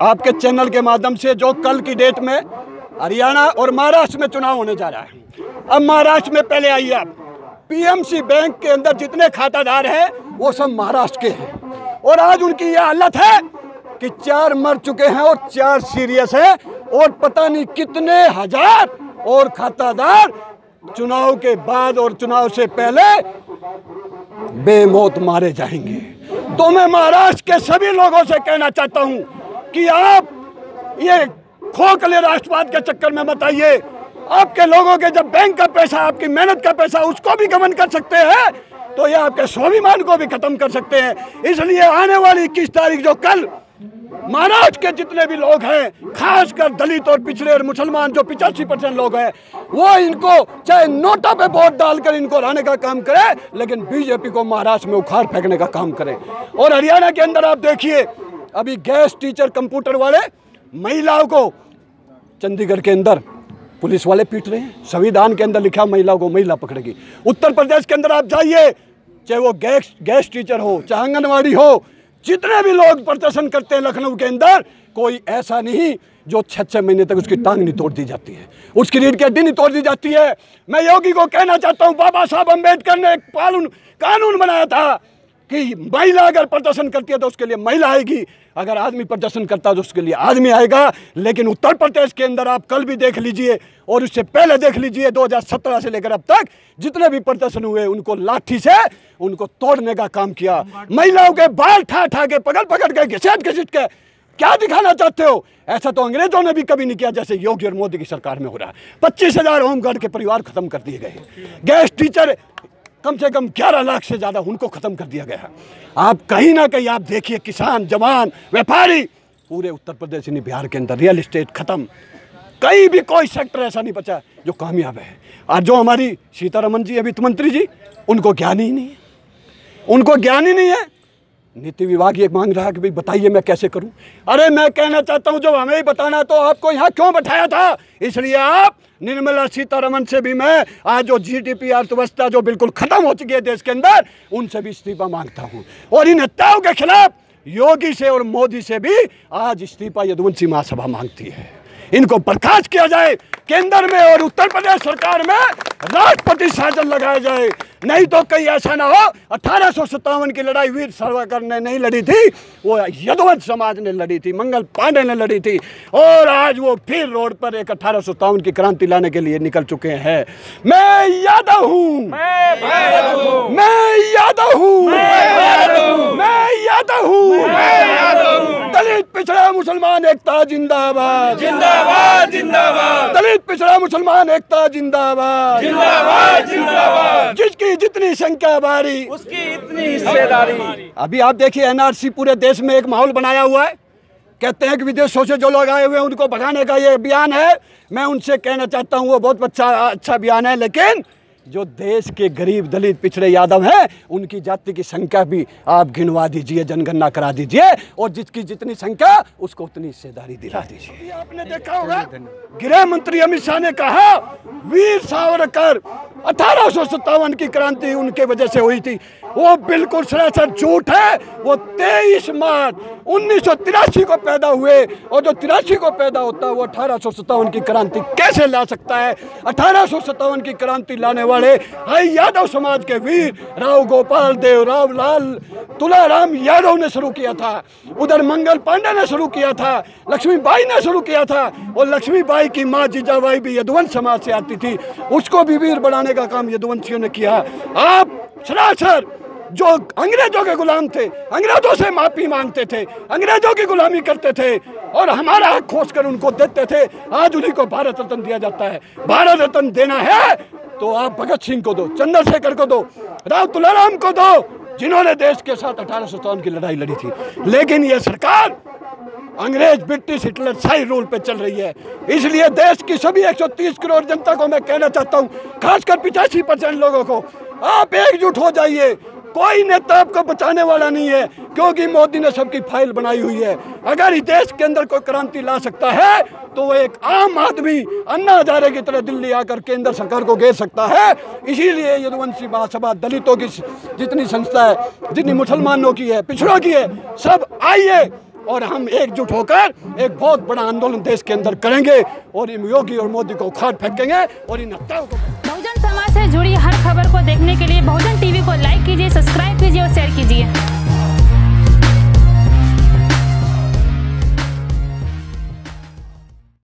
आपके चैनल के माध्यम से जो कल की डेट में हरियाणा और महाराष्ट्र में चुनाव होने जा रहा है। अब महाराष्ट्र में पहले आइए आप। पीएमसी बैंक के अंदर जितने खातादार हैं, वो सब महाराष्ट्र के हैं। और आज उनकी यह हालत है कि चार मर चुके हैं और चार सीरियस हैं और पता नहीं कितने हज़ार और खातादार चुनाव के बाद और चुनाव से पहले बेमौत मारे जाएँगे। तो मैं महाराष्ट्र के सभी लोगों से कहना चाहता हूँ कि आप ये खोखले राष्ट्रवाद के चक्कर में मत आइए। आपके लोगों के जब बैंक का पैसा, आपकी मेहनत का पैसा, उसको भी गमन कर सकते हैं तो ये आपके स्वाभिमान को भी खत्म कर सकते हैं। इसलिए आने वाली इक्कीस तारीख जो कल महाराष्ट्र के जितने भी लोग हैं, खासकर दलित और पिछड़े और मुसलमान जो पिचासी परसेंट लोग हैं, वो इनको, चाहे नोटा पे वोट डालकर इनको हराने का काम करे, लेकिन बीजेपी को महाराष्ट्र में उखाड़ फेंकने का काम करे। और हरियाणा के अंदर आप देखिए अभी गैस टीचर कंप्यूटर वाले महिलाओं को चंडीगढ़ के अंदर पुलिस वाले पीट रहे हैं। संविधान के अंदर लिखा महिलाओं को महिला पकड़ेगी। उत्तर प्रदेश के अंदर आप जाइए, चाहे वो गैस गैस टीचर हो, चाहे आंगनबाड़ी हो, जितने भी लोग प्रदर्शन करते हैं लखनऊ के अंदर, कोई ऐसा नहीं जो छः छः महीने तक उसकी टांग नहीं तोड़ दी जाती है। उसकी रीढ़ की हड्डी नहीं तोड़ दी जाती है। मैं योगी को कहना चाहता हूँ, बाबा साहब अंबेडकर ने एक कानून कानून बनाया था। कि महिला अगर प्रदर्शन करती है तो उसके लिए महिला आएगी। अगर आदमी प्रदर्शन करता है तो उसके लिए आदमी आएगा। लेकिन उत्तर प्रदेश के अंदर आप कल भी देख लीजिए और उससे पहले देख लीजिए 2017 से लेकर अब तक जितने भी प्रदर्शन हुए, उनको लाठी से उनको तोड़ने का काम किया। महिलाओं के बाल ठा ठा के पकड़ पकड़ के घिसट घिसट के, क्या दिखाना चाहते हो? ऐसा तो अंग्रेज़ों ने भी कभी नहीं किया जैसे योगी और मोदी की सरकार में हो रहा है। पच्चीस हज़ार होमगार्ड के परिवार खत्म कर दिए गए गैस टीचर कम से कम 11 लाख से ज़्यादा उनको ख़त्म कर दिया गया है। आप कहीं ना कहीं आप देखिए, किसान, जवान, व्यापारी, पूरे उत्तर प्रदेश, यानी बिहार के अंदर रियल इस्टेट ख़त्म। कहीं भी कोई सेक्टर ऐसा नहीं बचा जो कामयाब है। और जो हमारी सीतारमन जी है वित्त मंत्री जी, उनको ज्ञान ही नहीं है। उनको ज्ञान ही नहीं है नीति विभाग ये मांग रहा है कि भाई बताइए मैं कैसे करूँ? अरे मैं कहना चाहता हूँ, जब हमें ही बताना तो आपको यहाँ क्यों बैठाया था? इसलिए आप निर्मला सीतारमन से भी मैं आज जो जीडीपी अर्थव्यवस्था जो बिल्कुल खत्म हो चुकी है देश के अंदर, उनसे भी इस्तीफा माँगता हूँ। और इन हत्याओं के खिलाफ योगी से और मोदी से भी आज इस्तीफा यदुवंशी महासभा मांगती है। इनको बर्खास्त किया जाए केंद्र में और उत्तर प्रदेश सरकार में राष्ट्रपति शासन लगाया जाए। नहीं तो कहीं ऐसा ना हो अठारह की लड़ाई वीर सावरकर ने नहीं लड़ी थी वो यदवंत समाज ने लड़ी थी मंगल पांडे ने लड़ी थी और आज वो फिर रोड पर एक अठारह की क्रांति लाने के लिए निकल चुके हैं। मैं यादव हूँ। मैं यादव हूँ। मैं यादव हूँ। दलित पिछड़ा मुसलमान एकता जिंदाबाद। जिंदाबाद जिंदाबाद। दलित पिछड़ा मुसलमान एकता जिंदाबाद। जिंदाबाद जिंदाबाद। जिसकी जितनी संख्या बारी। उसकी इतनी हिस्सेदारी। अभी आप देखिए एनआरसी पूरे देश में एक माहौल बनाया हुआ है। कहते हैं कि विदेशों से जो लोग आए हुए हैं उनको भगाने का ये अभियान है। मैं उनसे कहना चाहता हूँ वो बहुत अच्छा अच्छा अभियान है लेकिन जो देश के गरीब दलित पिछड़े यादव हैं उनकी जाति की संख्या भी आप गिनवा दीजिए जनगणना करा दीजिए और जिसकी जितनी संख्या उसको उतनी हिस्सेदारी दिला दीजिए। आपने देखा होगा गृह मंत्री अमित शाह ने कहा वीर सावरकर अठारह की क्रांति उनके वजह से हुई थी। वो बिल्कुल सरासर झूठ है वो तेईस मार्च उन्नीस सौ तिरासी को पैदा हुए और जो तिरासी को पैदा होता है वो अठारह की क्रांति कैसे ला सकता है? अठारह की क्रांति लाने वाले हाई यादव समाज के वीर, राव गोपाल देव, राव लाल, तुलाराम यादव ने शुरू किया था। उधर मंगल पांडे ने शुरू किया था, लक्ष्मीबाई ने शुरू किया था, और लक्ष्मीबाई की माँ जीजाबाई भी यदुवंश समाज से आती थी। उसको भी वीर बनाने का काम यदुवंशियों ने किया। आप सरासर जो अंग्रेज़ों के गुलाम थे, अंग्रेज़ों से माफ़ी मांगते थे, अंग्रेज़ों की गुलामी करते थे, और हमारा हक खोज कर उनको देते थे, आज उन्हीं को भारत रत्न दिया जाता है। भारत रत्न देना है तो आप भगत सिंह को दो, चंद्रशेखर को दो राव तुलाराम को दो, जिन्होंने देश के साथ अठारह सौ की लड़ाई लड़ी थी। लेकिन यह सरकार अंग्रेज़, ब्रिटिश, हिटलर सही रूल पे चल रही है। इसलिए देश की सभी 130 करोड़ जनता को मैं कहना चाहता हूँ, खासकर पिचासी परसेंट लोगों को, आप एकजुट हो जाइए। कोई नेता आपको बचाने वाला नहीं है, क्योंकि मोदी ने सबकी फ़ाइल बनाई हुई है। अगर इस देश के अंदर कोई क्रांति ला सकता है तो वो एक आम आदमी अन्ना हजारे की तरह दिल्ली आकर केंद्र सरकार को घेर सकता है। इसीलिए यदुवंशी महासभा दलितों की जितनी संस्था है, जितनी मुसलमानों की है, पिछड़ों की है, सब आइए और हम एकजुट होकर एक बहुत बड़ा आंदोलन देश के अंदर करेंगे और इन योगी और मोदी को उखाड़ फेंकेंगे और इन हत्याओं को बहुजन समाज से जुड़ी हर खबर को देखने के लिए बहुजन टीवी को लाइक कीजिए सब्सक्राइब कीजिए और शेयर कीजिए।